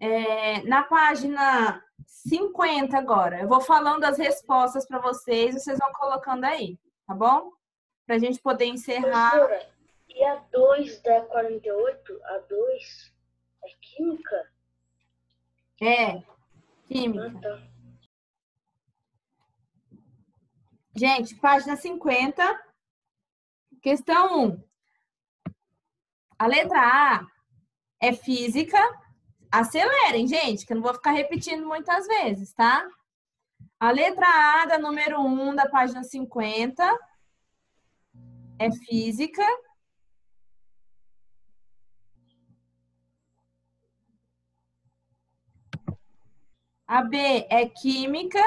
É, na página 50 agora, eu vou falando as respostas para vocês, vocês vão colocando aí, tá bom? Para a gente poder encerrar. Professora, e a 2 da 48, a 2 é química? É, química. Ah, tá. Gente, página 50, questão 1. A letra A é física. Acelerem, gente, que eu não vou ficar repetindo muitas vezes, tá? A letra A da número 1 da página 50 é física. A B é química.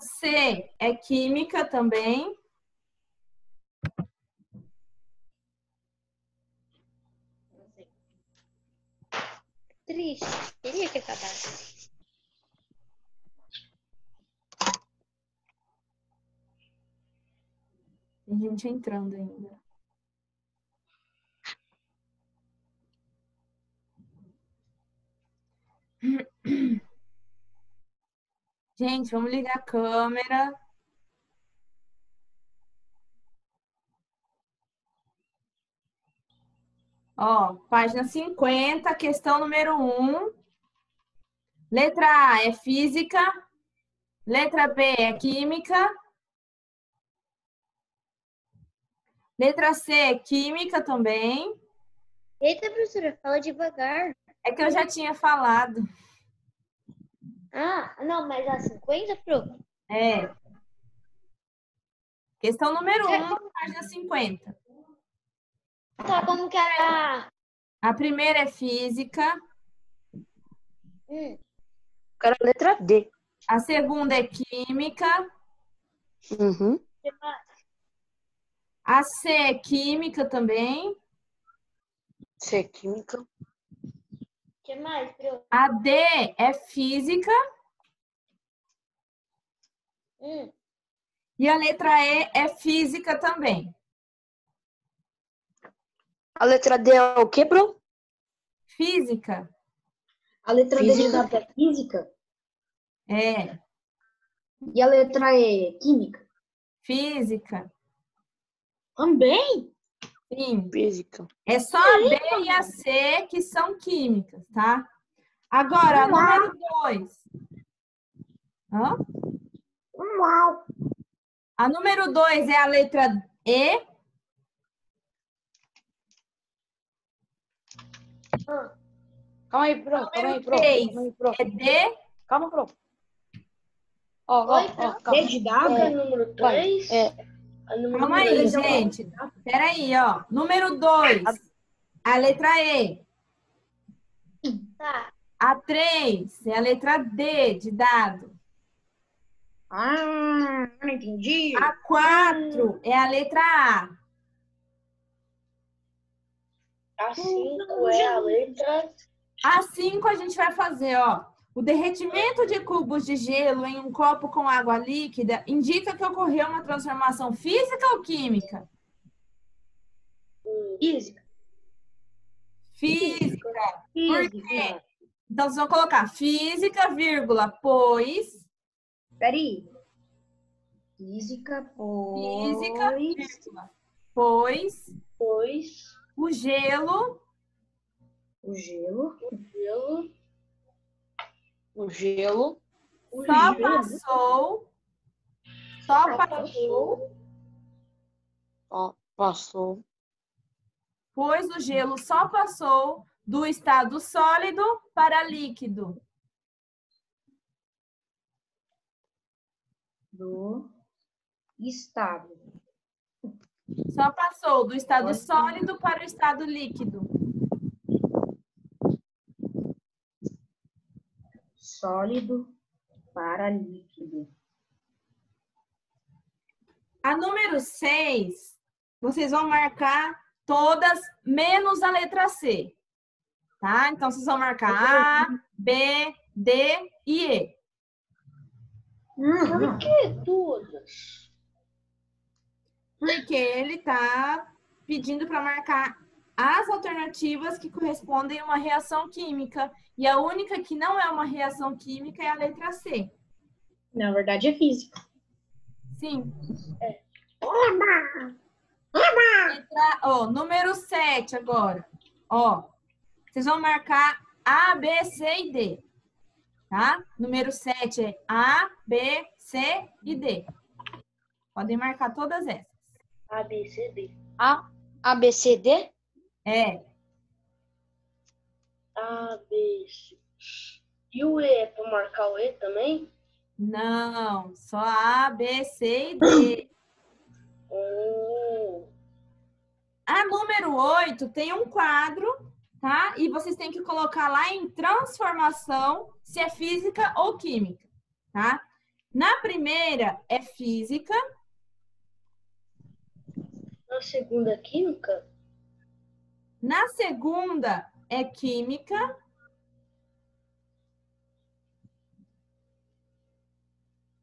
C é química também. Triste. Queria que acabasse. Tem gente entrando ainda. Gente, vamos ligar a câmera. Ó, página 50, questão número 1. Letra A é física. Letra B é química. Letra C é química também. Eita, professora, fala devagar. É que eu já tinha falado. Ah, não, mas a 50, pro? É. Questão número 1, página 50. Tá, como que é a... A primeira é física. Hum, Quero a letra D. A segunda é química. Uhum. A C é química também. C é química. Que mais? A D é física. Hum, E a letra E é física também. A letra D é o quê, bro? Física. A letra D de Física. dado é física É, e a letra E é química. física. Também? Sim. Física. É só a B e a C que são químicas, tá? Agora, a número 2. Hã? Uau! A número 2 é a letra E. Calma aí, pro. Calma aí, pro. três. Calma aí, pro. É D. Calma, pro. Ó, ó, ó. D de dado? É. número Vai, 3? é. Calma aí, três é o- gente. Peraí, ó. Número 2. A letra E. tá. A 3 é a letra D de dado. Ah, não entendi. A 4 é a letra A. A 5 é a letra. A 5 a gente vai fazer, ó. O derretimento de cubos de gelo em um copo com água líquida indica que ocorreu uma transformação física ou química? Física. Física. Por quê? Física. Então, vocês vão colocar física, vírgula, pois, Peraí. Física, pois... Física, vírgula, pois Pois o gelo O gelo. gelo O gelo. o só gelo passou, só passou, Ó, passou. pois o gelo só passou do estado sólido para líquido. Do estado. Só passou do estado sólido para o estado líquido. Sólido para líquido. A número 6, vocês vão marcar todas menos a letra C. tá? Então, vocês vão marcar A, B, D e E. Hum, Por que todas? Porque ele tá pedindo para marcar as alternativas que correspondem a uma reação química. E a única que não é uma reação química é a letra C. Na verdade é física. Sim. Letra, ó, número 7 agora. Ó, vocês vão marcar A, B, C e D. Tá? Número 7 é A, B, C e D. Podem marcar todas essas. A, B, C, D. A, A, B, C, D? É, A, B, C. E o E é pra marcar o E também? não, só A, B, C e D. Oh, A número 8 tem um quadro, tá? E vocês têm que colocar lá em transformação se é física ou química, tá? Na primeira é física, na segunda química? Na segunda é química,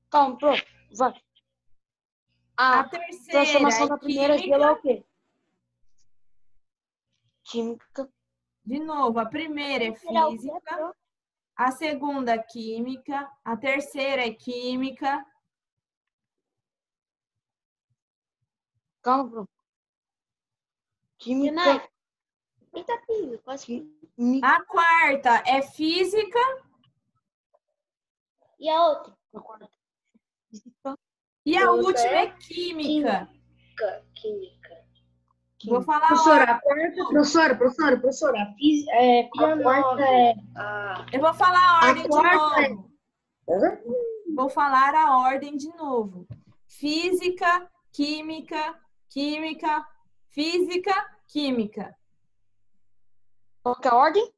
Calma, pro. Vai. a A terceira transformação é da primeira química. é o quê? Química. De novo, a primeira é física, a segunda é química, a terceira é química, Calma, pro. Química. Eita, filho, quase a quarta é física E a outra? E a última é é química. Química. Química. Vou falar a Professora, a quarta, professora, professora, professora, a, fis, é, a a quarta é. A, Eu vou falar a A ordem de quarta é- novo. Vou falar a ordem de novo. Física, química, química, física, química. Qual que é a ordem?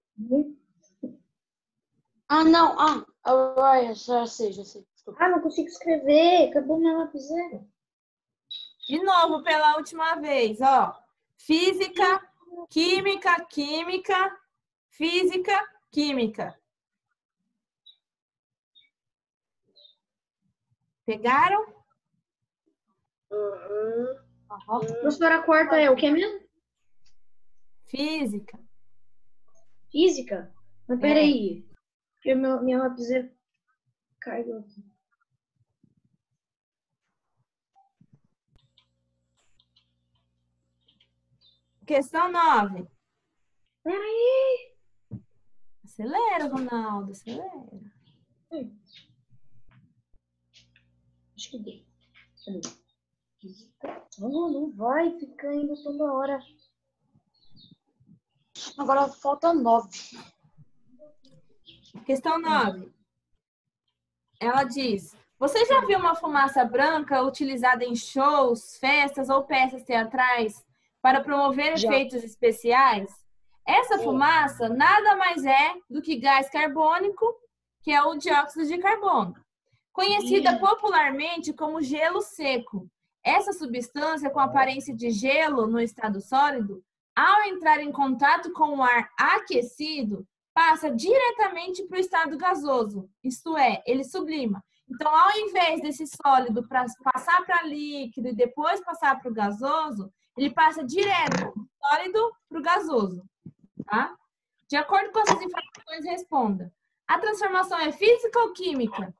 Ah, não. Ah, ah, já, sei, já sei. Desculpa. Ah, não consigo escrever, acabou minha lapiseira. De novo, pela última vez, ó. Física, química, química, física, química. Pegaram? uhum. Aham. Professora, a quarta é o que mesmo? Física. Física? Mas peraí. Porque meu, minha lapiseira caiu aqui. Questão 9. Peraí. Acelera, Ronaldo, acelera. Acho que? Física. Não, não vai ficar indo toda hora. Agora falta nove. Questão 9. Ela diz: Você já viu uma fumaça branca utilizada em shows, festas ou peças teatrais para promover Já. efeitos especiais? Essa Sim. fumaça nada mais é do que gás carbônico, que é o dióxido de carbono, conhecida popularmente como gelo seco. Essa substância com aparência de gelo no estado sólido, ao entrar em contato com o ar aquecido, passa diretamente para o estado gasoso, isto é, ele sublima. Então, ao invés desse sólido pra, passar para líquido e depois passar para o gasoso, ele passa direto do sólido para o gasoso. Tá? De acordo com essas informações, responda. A transformação é física ou química?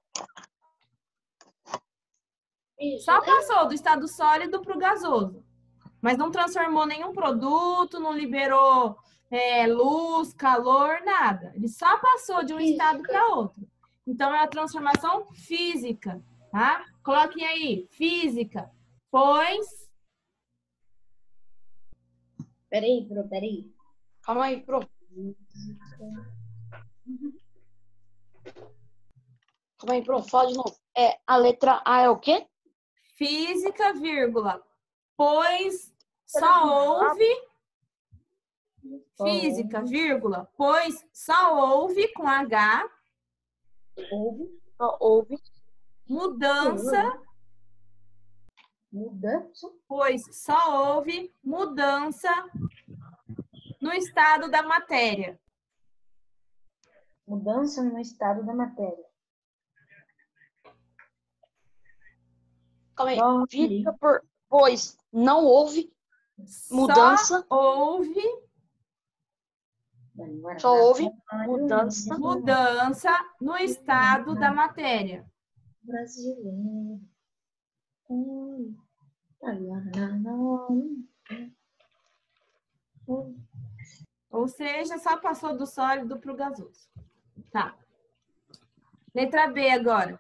Só passou do estado sólido para o gasoso. Mas não transformou nenhum produto, não liberou é, luz, calor, nada. Ele só passou de um Física. estado para outro. Então, é a transformação física, tá? Coloquem aí, física. Pois, Peraí, bro, peraí. Calma aí, pro. Calma aí, pro. Fala de novo. É, a letra A é o quê? física, vírgula. Pois só houve física, vírgula. Pois só houve com H Houve Só houve. mudança mudança. pois só houve mudança no estado da matéria. Mudança no estado da matéria. Calma aí. Fica por. Pois não houve mudança. Só houve Só houve mudança. mudança no estado da matéria. Brasileiro. Ou seja, só passou do sólido para o gasoso. Tá. Letra B agora.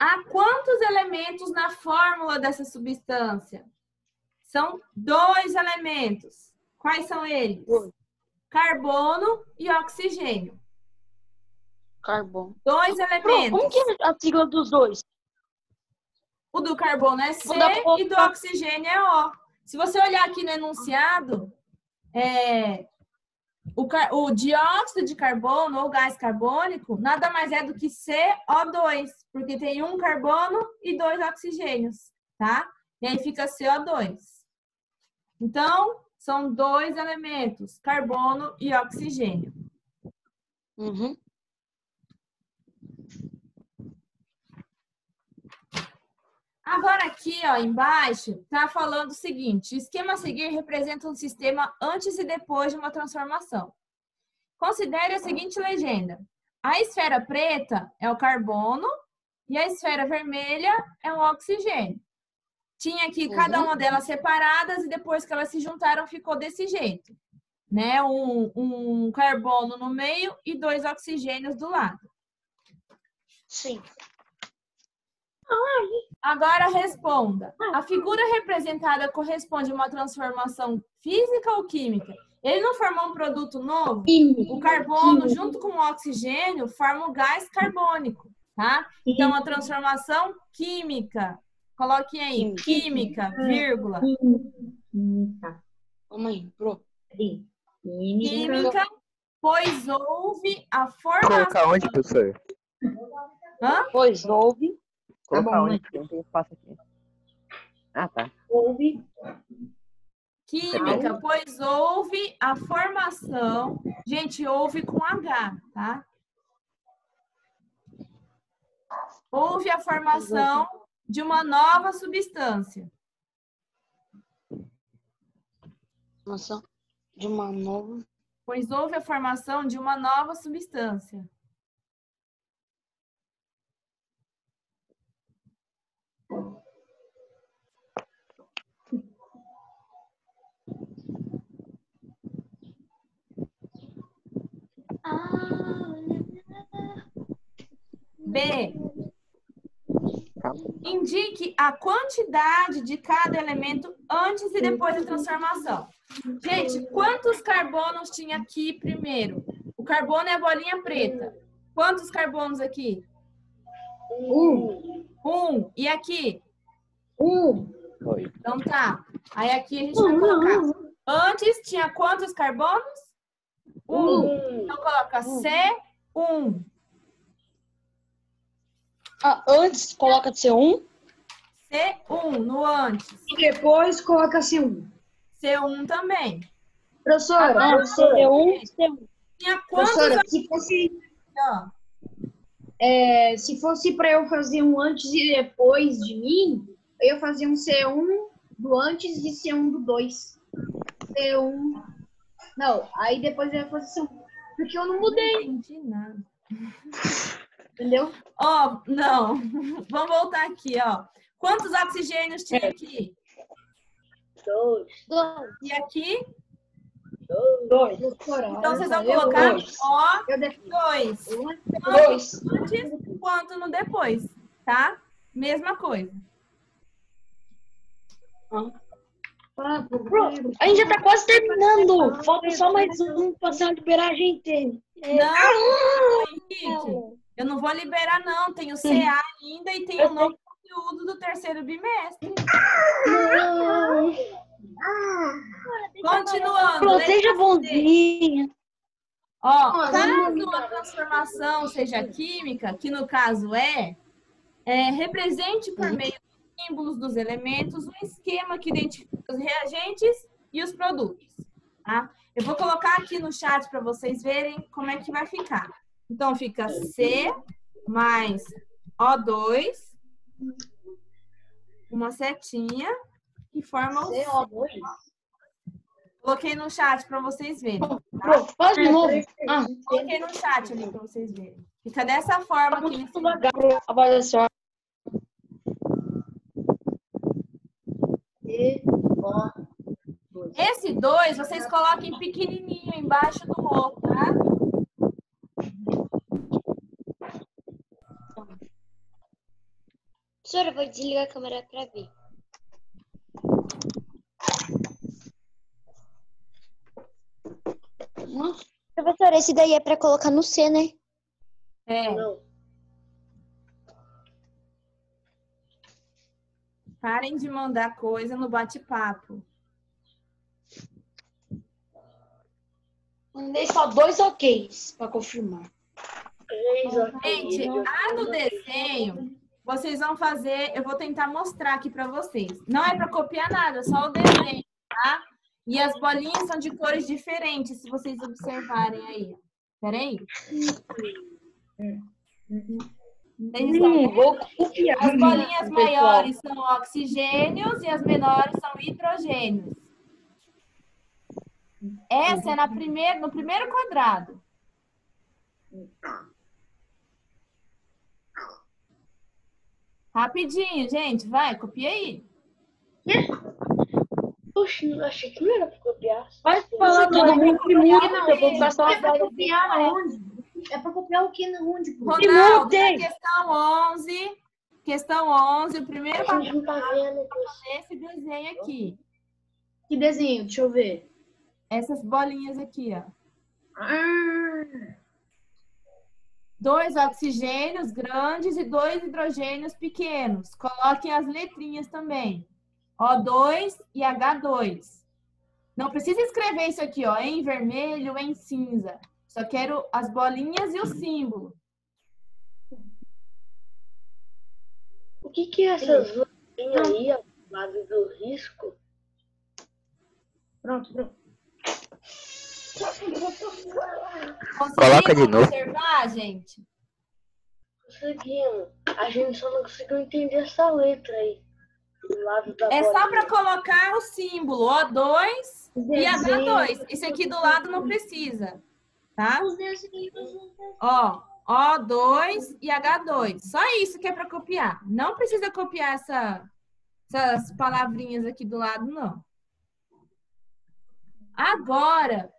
Há quantos elementos na fórmula dessa substância? São dois elementos. Quais são eles? Carbono e oxigênio. Carbono. Dois elementos. como que é a sigla dos dois? O do carbono é C e do oxigênio é O. Se você olhar aqui no enunciado, é, o, car- o dióxido de carbono ou gás carbônico nada mais é do que CO2, porque tem um carbono e dois oxigênios, tá? E aí fica CO2. Então, são dois elementos, carbono e oxigênio. Uhum. Agora aqui, ó, embaixo, tá falando o seguinte: o esquema a seguir representa um sistema antes e depois de uma transformação. Considere a seguinte legenda: a esfera preta é o carbono e a esfera vermelha é o oxigênio. Tinha aqui cada Uhum. uma delas separadas e depois que elas se juntaram ficou desse jeito, né? Um, um carbono no meio e dois oxigênios do lado. Sim. Agora responda. A figura representada corresponde a uma transformação física ou química? Ele não formou um produto novo? O carbono, junto com o oxigênio, forma o gás carbônico, tá? Então, a transformação química. Coloque aí, química, vírgula. Química. Calma aí, pro. Química. Química, pois houve a formação. Colocar onde, professor? Hã? Pois houve. Colocar bom, onde? né? Tem espaço aqui. Ah, tá. Houve. Química, pois houve a formação. Gente, houve com H, tá? Houve a formação de uma nova substância. Nossa, de uma nova. Pois houve a formação de uma nova substância. B. Indique a quantidade de cada elemento antes e depois da transformação. Gente, quantos carbonos tinha aqui primeiro? O carbono é a bolinha preta. Quantos carbonos aqui? Um. Um. E aqui? Um. Então tá. Aí aqui a gente vai colocar. Antes tinha quantos carbonos? Um. Então coloca C1. Ah, antes coloca C1. C1 no antes. E depois coloca-se um. C1 também. Professora, Ah, professora, C1, C1. Tinha quantos? professora, se fosse, ó? é, se fosse para eu fazer um antes e depois de mim, eu ia fazer um C1 do antes e C1 do 2. C1. Não, aí depois eu ia fazer C1. Porque eu não mudei, Não entendi nada. entendeu? Ó, não. Vamos voltar aqui, ó. Quantos oxigênios tinha aqui? Dois. E aqui? Dois. Então vocês vão colocar dois. ó, dois. dois. Antes quanto no depois, tá? Mesma coisa. Ah, Pro, a gente já tá quase terminando. Falta só mais um pra se liberar a gente. Não, Henrique, eu não vou liberar, não. Tem o CA ainda e tem o novo conteúdo do terceiro bimestre. Continuando. Letra seja bonzinha. Ó, caso a transformação seja química, que no caso é, é, represente por meio dos símbolos dos elementos um esquema que identifica os reagentes e os produtos. Tá? Eu vou colocar aqui no chat para vocês verem como é que vai ficar. Então fica C mais O2, uma setinha que forma o CO2. Coloquei no chat para vocês verem. Pro, faz de novo. Ah, Coloquei no chat ali para vocês verem. Fica dessa forma tá aqui. muito devagar, pro. Avaliação. CO2. Esse 2, vocês coloquem pequenininho embaixo do outro, tá? Professora, eu vou desligar a câmera pra ver. Professora, esse daí é pra colocar no C, né? É. Não. Parem de mandar coisa no bate-papo. Mandei só dois OKs pra confirmar. Gente, a do desenho, vocês vão fazer, eu vou tentar mostrar aqui para vocês. Não é para copiar nada, só o desenho, tá? E as bolinhas são de cores diferentes, se vocês observarem aí. Peraí. Vocês Hum, vou copiar. As bolinhas maiores são oxigênios e as menores são hidrogênios. Essa é na primeiro, no primeiro quadrado. Rapidinho, gente, vai, copia aí. Oxe, eu achei que não era pra copiar. Vai falar todo mundo que muito, eu vou passar É pra uma copiar aonde? É pra copiar o que na onde? Ronaldo, tem. na questão 11, questão 11, o primeiro não tá é esse desenho aqui. Que desenho? Deixa eu ver. Essas bolinhas aqui, ó. Ah, Dois oxigênios grandes e dois hidrogênios pequenos. Coloquem as letrinhas também. O2 e H2. Não precisa escrever isso aqui, ó, em vermelho, em cinza. Só quero as bolinhas e o símbolo. O que que é essas luzinhas aí, ao lado do risco? pronto, pronto. Coloca de novo. observar, gente? Conseguimos. A gente só não conseguiu entender essa letra aí. Do lado da É só para colocar o símbolo O2 e H2. Esse aqui do lado não precisa, tá? Ó, O2 e H2. Só isso que é para copiar. Não precisa copiar essa, essas palavrinhas aqui do lado, não. Agora,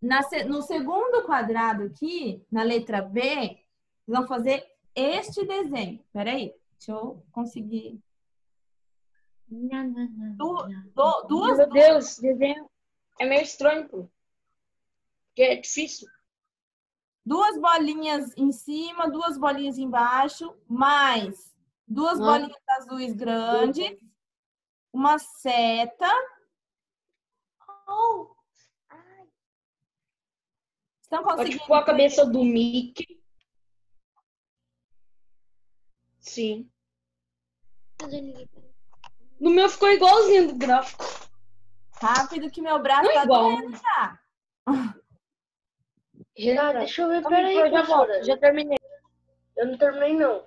na no segundo quadrado aqui, na letra B, vocês vão fazer este desenho. Peraí, deixa eu conseguir. Du- du- duas Meu Deus, desenho é meio estranho, pô. Porque é difícil. duas bolinhas em cima, duas bolinhas embaixo, mais duas Ah. bolinhas azuis grandes, uma seta. Estão conseguindo? tipo a cabeça do Mickey. Sim. No meu ficou igualzinho do gráfico. Rápido que meu braço Não tá é igual. doendo já. Ah, deixa eu ver, peraí, eu já volto. professora. Já terminei. Eu não terminei, não.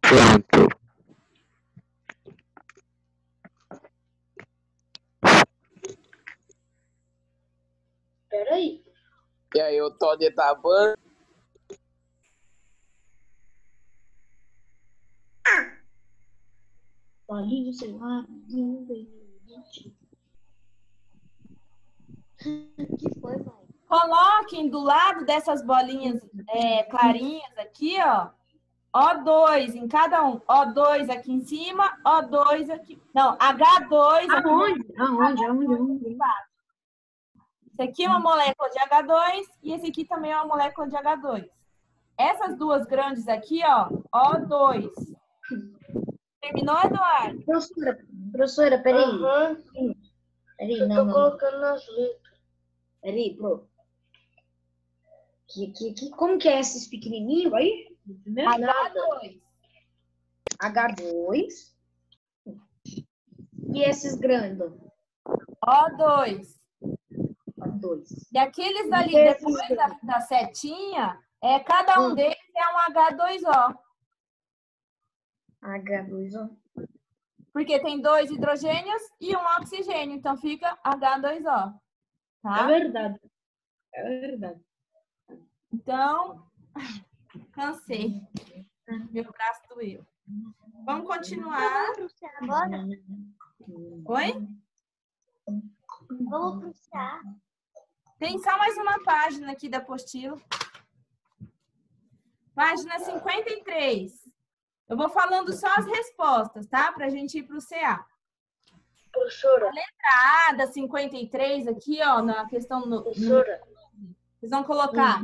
Pronto. Peraí. E aí, o Todd tá bom? Bolinho, sei lá. que foi, mãe? Coloquem do lado dessas bolinhas é, clarinhas aqui, ó. O2 em cada um. O2 aqui em cima, O2 aqui. Não, H2 aqui Aonde? Aonde? Aonde? Esse aqui é uma molécula de H2 e esse aqui também é uma molécula de H2. Essas duas grandes aqui, ó, O2. Terminou, Eduardo? Professora, professora, peraí. Aham. Peraí, Eu não, tô não. colocando nas letras. Peraí, pro. Que, que, que, como que é esses pequenininhos aí? Primeiro? H2. H2. E esses grandes? O2. H2. E aqueles ali, depois da, da setinha, é, cada um Hum. deles é um H2O. H2O. Porque tem dois hidrogênios e um oxigênio. Então fica H2O. É Tá? verdade. É verdade. Então, cansei. Meu braço doeu. Vamos continuar. Agora, Oi? vamos pro chá. Tem só mais uma página aqui da apostila. Página 53. Eu vou falando só as respostas, tá? Pra gente ir pro CA. Professora, A A da 53 aqui, ó, na questão no, no- professora, vocês vão colocar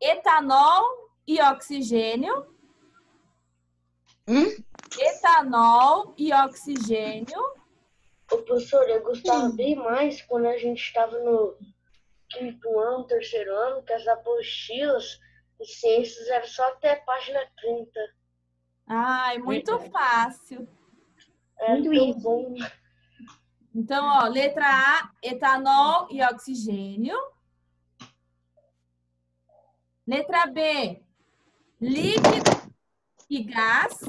etanol e oxigênio. Etanol e oxigênio. ô, professora, eu gostava bem mais quando a gente estava no quinto ano, terceiro ano, que as apostilas de ciências eram só até a página 30. Ai, muito fácil. Era Muito tão bom. Então, ó, letra A, etanol e oxigênio. Letra B, líquido e gás.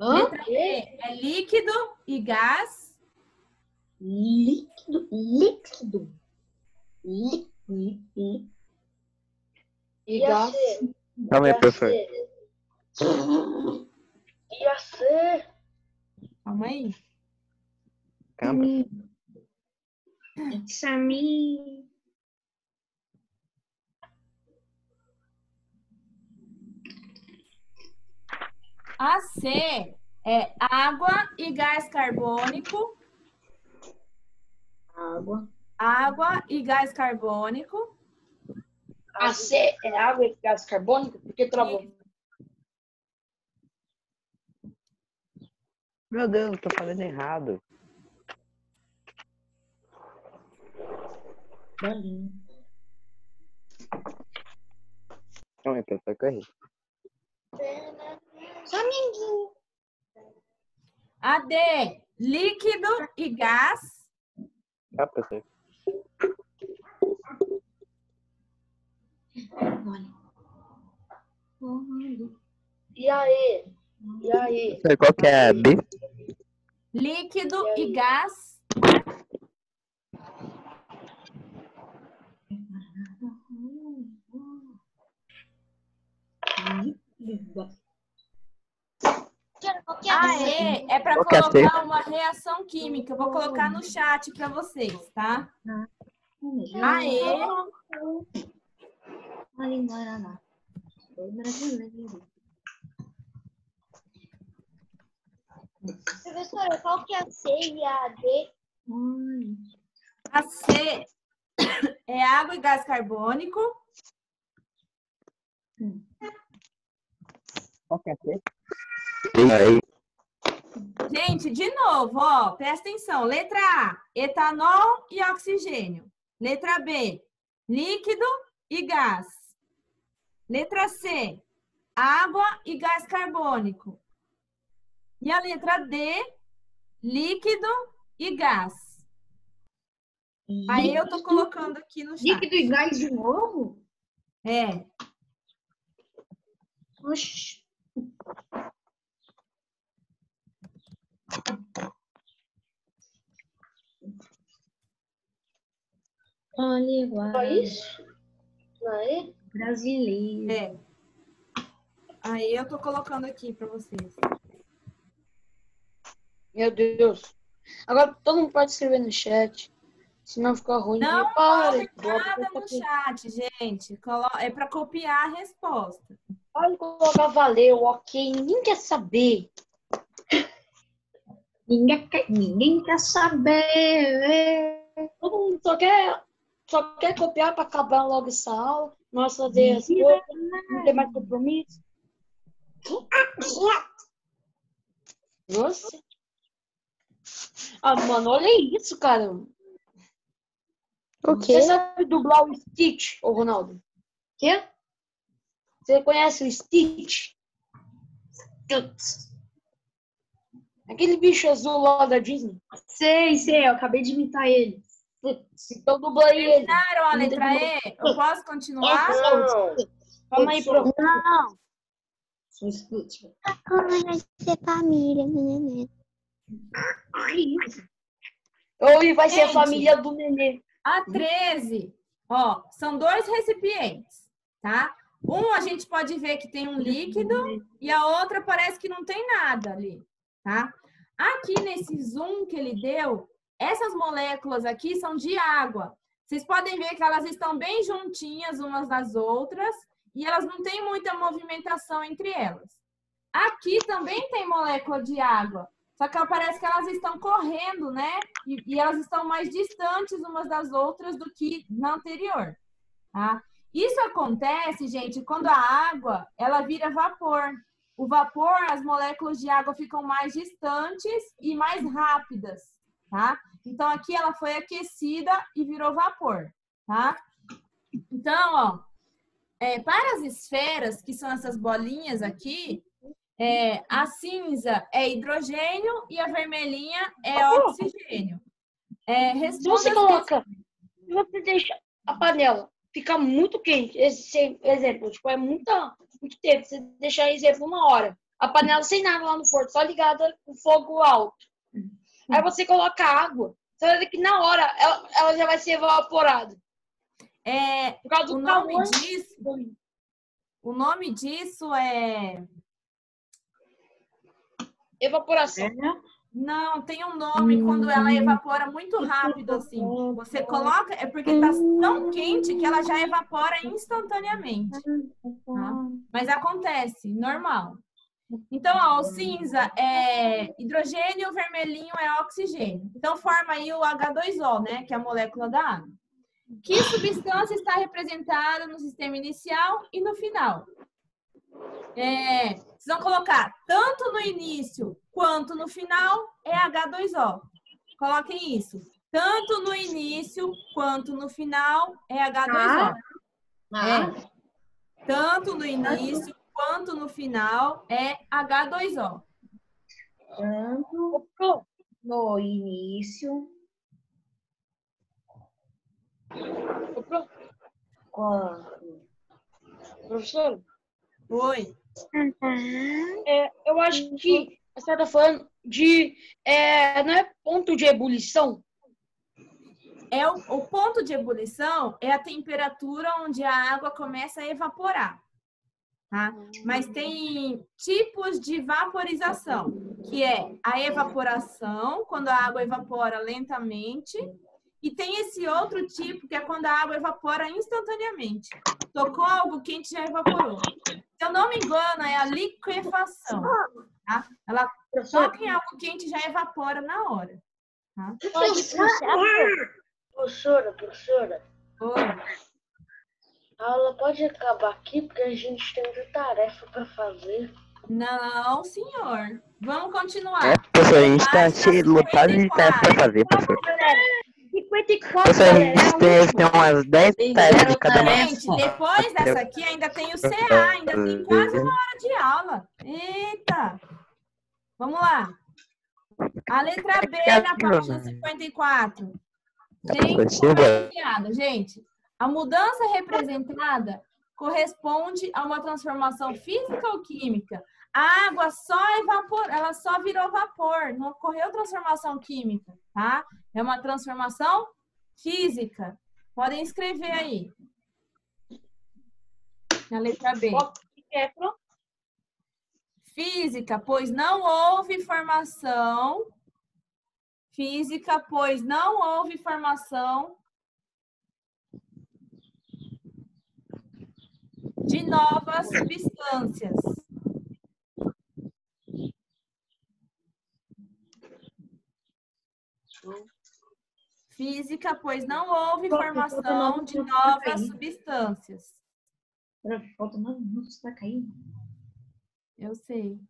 Hã? Letra B é líquido e gás. Líquido, líquido. E E E aí, a professor. E C? Calma aí. Calma. It's a me. A C é água e gás carbônico. Água. Água e gás carbônico. A C é água e gás carbônico? Por que travou? Meu Deus, eu tô fazendo errado. Bolinha. Calma aí, que eu errei. Só ninguém. A D, líquido e gás. Tá, professor. E aí? E aí? Qual que é B? Líquido e gás. Quero qualquer A coisa. E é para é a C? colocar uma reação química. Eu vou colocar no chat para vocês, tá? A E Ali, Guaraná. Sou brasileiro. Professora, qual que é a C e a D? A C é água e gás carbônico. Qual que é a C? Gente, de novo, ó, presta atenção. Letra A, etanol e oxigênio. Letra B, líquido e gás. Letra C, água e gás carbônico. E a letra D, líquido e gás. Aí eu tô colocando aqui no chat. Líquido e gás de novo? É. Oxi. Olha, Só Guaraná. isso? Aí? Brasileiro. É. Aí eu tô colocando aqui para vocês. Meu Deus. Agora todo mundo pode escrever no chat. Senão fica ruim. Não coloque bota nada no chat, gente. É para copiar a resposta. Pode colocar valeu, ok. Ninguém quer saber. Ninguém quer, ninguém quer saber. Todo mundo só quer, só quer copiar para acabar logo essa aula. Nós fazer as coisas. Não ter mais compromisso. Nossa. Ah, mano, olha isso, cara. O Você sabe dublar o Stitch, ô Ronaldo? Quê? Você conhece o Stitch? Aquele bicho azul lá da Disney? Sei, sei, eu acabei de imitar ele. Então dubla aí ele. Terminaram a letra E? Eu posso continuar? Não. Calma aí, pronto. Não. Só escute. Como vai ser família, neném? Ou vai ser a família do nenê. A 13, ó, são dois recipientes, tá? Um a gente pode ver que tem um líquido e a outra parece que não tem nada ali, tá? Aqui nesse zoom que ele deu, essas moléculas aqui são de água. Vocês podem ver que elas estão bem juntinhas umas das outras e elas não têm muita movimentação entre elas. Aqui também tem molécula de água, só que parece que elas estão correndo, né? E, e elas estão mais distantes umas das outras do que na anterior, tá? Isso acontece, gente, quando a água ela vira vapor. O vapor, as moléculas de água ficam mais distantes e mais rápidas, tá? Então aqui ela foi aquecida e virou vapor, tá? Então, ó, é, para as esferas, que são essas bolinhas aqui, é, a cinza é hidrogênio e a vermelhinha é oxigênio. É, você coloca, você deixa a panela ficar muito quente, esse exemplo, tipo, é muita, muito tempo, você deixar exemplo uma hora, a panela sem nada lá no forno, só ligada com fogo alto. Aí você coloca água, você vai ver que na hora ela, ela já vai ser evaporada. É, Por causa o do nome calor. disso, o nome disso é Evaporação. Não, tem um nome quando ela evapora muito rápido assim. Você coloca, é porque tá tão quente que ela já evapora instantaneamente. tá? Mas acontece, normal. Então, ó, o cinza é hidrogênio, o vermelhinho é oxigênio. Então, forma aí o H2O, né? Que é a molécula da água. Que substância está representada no sistema inicial e no final? É, vocês vão colocar tanto no início quanto no final é H2O. Coloquem isso. Tanto no início quanto no final é H2O. É. Tanto no início quanto no final é H2O. Tanto no início quanto Professor, Oi. é, eu acho que a senhora está falando de. É, não é ponto de ebulição? É o, o ponto de ebulição é a temperatura onde a água começa a evaporar. Tá? Mas tem tipos de vaporização, que é a evaporação, quando a água evapora lentamente, e tem esse outro tipo, que é quando a água evapora instantaneamente. Tocou algo quente, já evaporou. Se eu não me engano, é a liquefação. Tá? Ela toca em algo quente e já evapora na hora. Tá? Professora, professora, Oi. a aula pode acabar aqui porque a gente tem muita tarefa para fazer. Não, senhor. Vamos continuar. É, professor, a gente tá Página cheio, lotado de tarefa pra fazer, professor. 54 Professor, a gente tem, tem umas 10 tarefas de cada uma. Gente, depois dessa aqui ainda tem o CA, ainda tem quase uma hora de aula. Eita! Vamos lá. A letra B na página 54. Gente, professora. compartilhada. Gente, a mudança representada corresponde a uma transformação física ou química. A água só evaporou, ela só virou vapor, não ocorreu transformação química, tá? É uma transformação física. Podem escrever aí. Na letra B. É, pronto. Física, pois não houve formação. Física, pois não houve formação de novas substâncias. Física, pois não houve formação de novas substâncias. Falta nove minutos pra cair. Eu sei.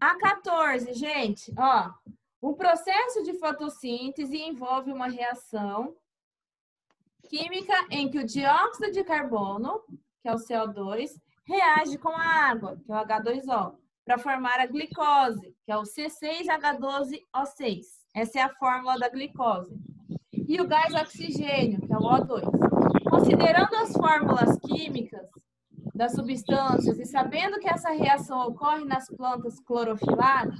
A 14, gente, ó. O processo de fotossíntese envolve uma reação química em que o dióxido de carbono que é o CO2, reage com a água, que é o H2O, para formar a glicose, que é o C6H12O6. Essa é a fórmula da glicose. E o gás oxigênio, que é o O2. Considerando as fórmulas químicas das substâncias e sabendo que essa reação ocorre nas plantas clorofiladas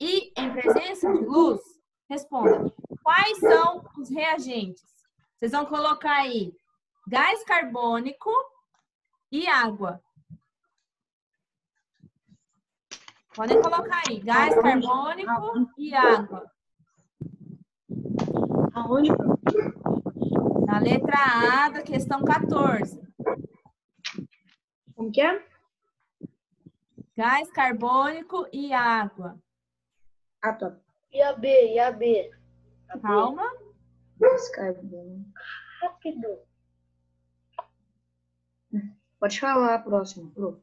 e em presença de luz, responda: quais são os reagentes? Vocês vão colocar aí gás carbônico e água. Podem colocar aí gás carbônico e água. Aonde? Na letra A da questão 14. Como que é? Gás carbônico e água. Ah, tá. E a B? E a B? A. Calma. Gás carbônico. Rápido. Pode falar a próxima, Pro.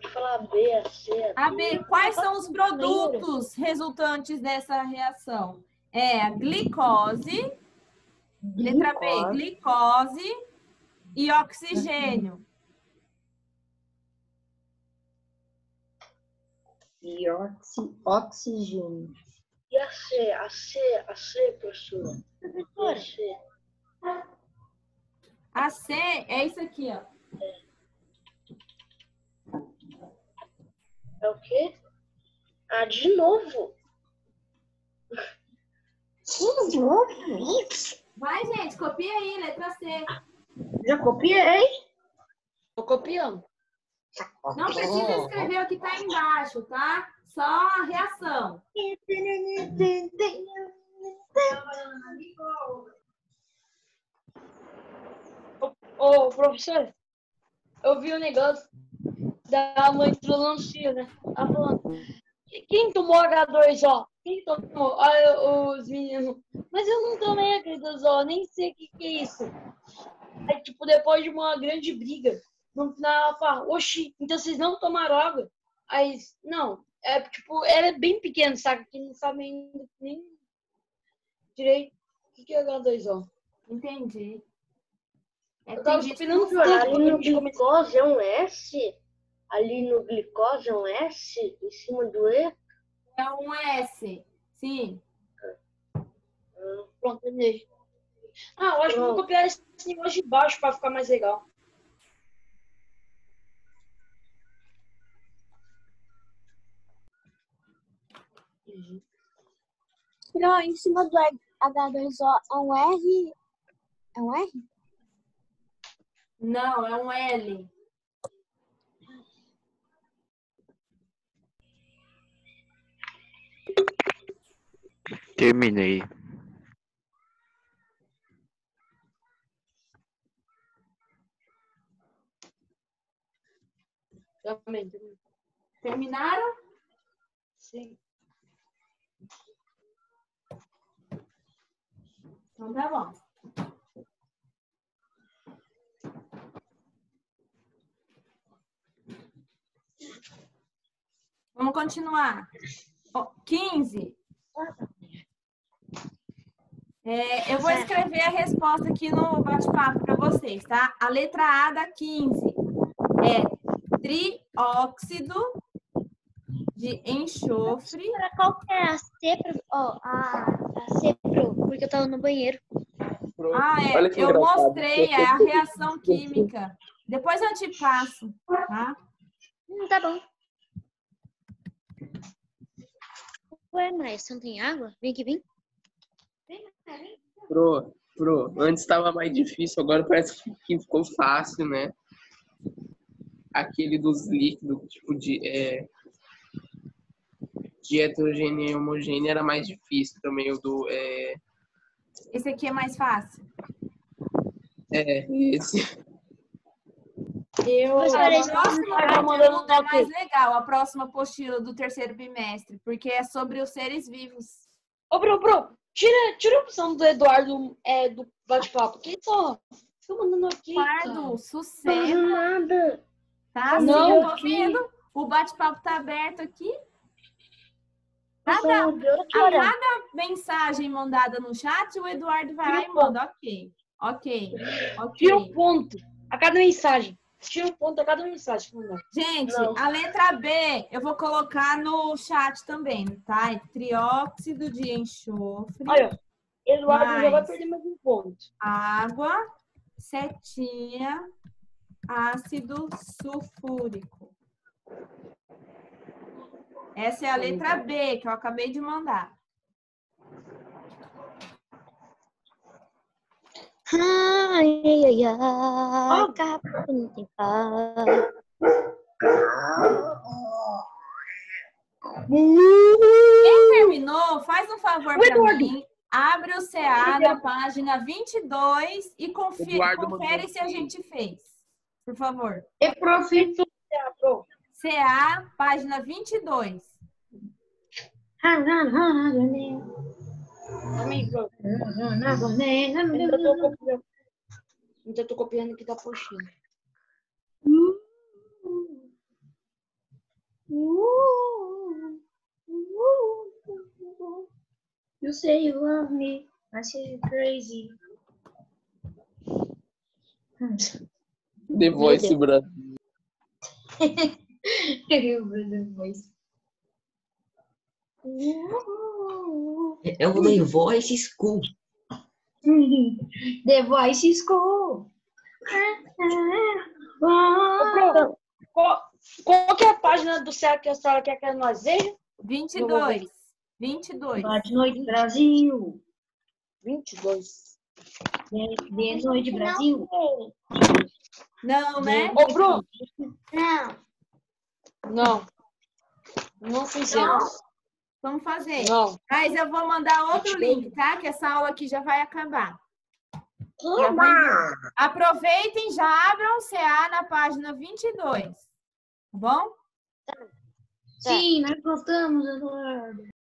Pode falar B, a C. A A B, quais são os produtos resultantes dessa reação? É a glicose, letra B, glicose e oxigênio. E oxi- oxigênio. E a C? A C, a C, professora. E a C? A C é isso aqui, ó. É o quê? Ah, de novo? Vai, gente, copia aí, letra C. Já copiei? Tô copiando. Não precisa escrever o que tá embaixo, tá? Só a reação. Ô, professor, eu vi um negócio da mãe do né? Ela falando, quem tomou H2O? Quem tomou? Aí os meninos, mas eu não tomei H2O, nem sei o que, que é isso. Aí, tipo, depois de uma grande briga, no final ela fala, oxi, então vocês não tomaram água? Aí, não, é tipo, ela é bem pequena, sabe? Que não sabe ainda nem direito o que, que é H2O. Entendi. É, Eu tava esperando não começou. glicose é um S? Ali no glicose é um S? Em cima do E? É um S. Sim. Pronto, terminei. Ah, eu acho que eu vou Pronto. copiar esse negócio de baixo pra ficar mais legal. Não, em cima do H2O é um R. É um R? Não, é um L. Terminei. Terminaram? Sim. Então tá bom. Vamos continuar. 15. É, eu vou escrever a resposta aqui no bate-papo para vocês, tá? A letra A da 15 é trióxido de enxofre. Qual que é a C pro. Ó, a, a C pro. Porque eu tava no banheiro. Ah, é. Que eu mostrei, é a reação química. Depois eu te passo, tá? Hum, tá bom. Ué, mas você não tem água? Vem aqui, vem. Pro, pro, antes estava mais difícil, agora parece que ficou fácil, né? Aquele dos líquidos, tipo de, é, de heterogêneo e homogêneo era mais difícil também. O do. É, Esse aqui é mais fácil. é esse. Eu, a próxima que tá é mais legal, a próxima apostila do terceiro bimestre, porque é sobre os seres vivos. Ô, bro, bro, tira, tira a opção do Eduardo é, do bate-papo. Que só? Fica mandando aqui. Pardo, Não sossego, faz nada. tá? Sim, Não, eu tô vendo. O bate-papo tá aberto aqui. Nada, a cada mensagem mandada no chat, o Eduardo vai lá e manda. Ok, ok, Tira o ok. ponto a cada mensagem. Tira um ponto a cada mensagem mandar. Gente, Não. a letra B eu vou colocar no chat também, tá? É trióxido de enxofre, Olha, Eduardo já vai perder mais um ponto. água, setinha, ácido sulfúrico. Essa é a letra B que eu acabei de mandar. Ai, ai, ai, tem pau. Quem terminou, faz um favor O para mim. Abre o CA na página 22 e confere, Eduardo confere se a gente fez. Por favor. E prof. Tá, pronto. CA, página 22. Pronto. Ainda tô copiando. Aqui da postinha. You say you love me, I say you're crazy. The Voice Brasil. Eu vou depois. É o The Voice School. The Voice School. Ô, Qual, qual que é a página do céu que a senhora quer que nós vejamos? 22. 22. Boa noite, Brasil. 22. De, de noite, Brasil. Não, né? Ô, Bruno. Não. Não. Não fizemos. Vamos fazer. Não. Mas eu vou mandar outro link, tá? Que essa aula aqui já vai acabar. Já vai- Aproveitem, já abram o CA na página 22. Tá bom? Sim, nós gostamos, Eduardo.